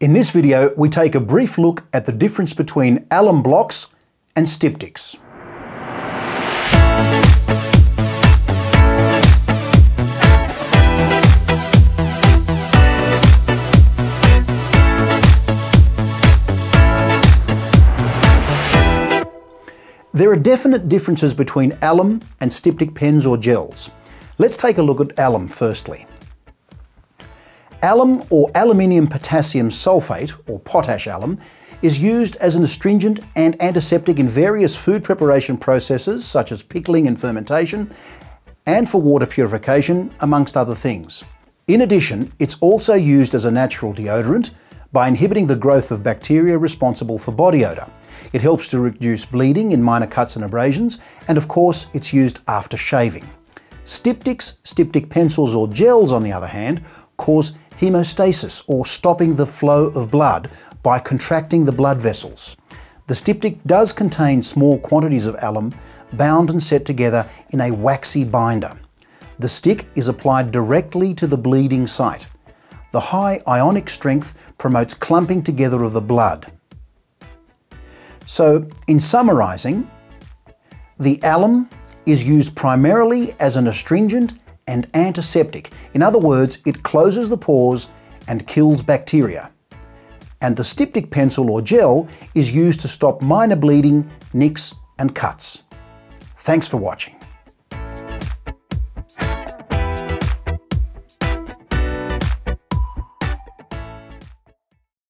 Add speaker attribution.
Speaker 1: In this video, we take a brief look at the difference between alum blocks and styptics. There are definite differences between alum and styptic pens or gels. Let's take a look at alum firstly. Alum or aluminium potassium sulfate, or potash alum, is used as an astringent and antiseptic in various food preparation processes such as pickling and fermentation, and for water purification, amongst other things. In addition, it's also used as a natural deodorant by inhibiting the growth of bacteria responsible for body odour. It helps to reduce bleeding in minor cuts and abrasions, and of course, it's used after shaving. Styptics, styptic pencils or gels, on the other hand, cause hemostasis or stopping the flow of blood by contracting the blood vessels. The styptic does contain small quantities of alum bound and set together in a waxy binder. The stick is applied directly to the bleeding site. The high ionic strength promotes clumping together of the blood. So, in summarising, the alum is used primarily as an astringent and antiseptic. In other words, it closes the pores and kills bacteria. And the styptic pencil or gel is used to stop minor bleeding, nicks and cuts. Thanks for watching.